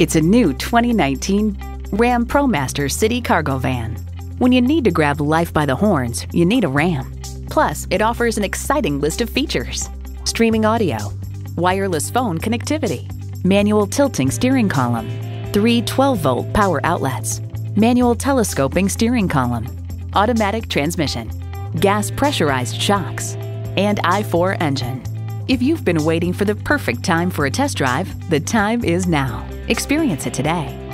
It's a new 2019 Ram ProMaster City Cargo Van. When you need to grab life by the horns, you need a Ram. Plus, it offers an exciting list of features streaming audio, wireless phone connectivity, manual tilting steering column, three 12 volt power outlets, manual telescoping steering column, automatic transmission, gas pressurized shocks, and i4 engine. If you've been waiting for the perfect time for a test drive, the time is now. Experience it today.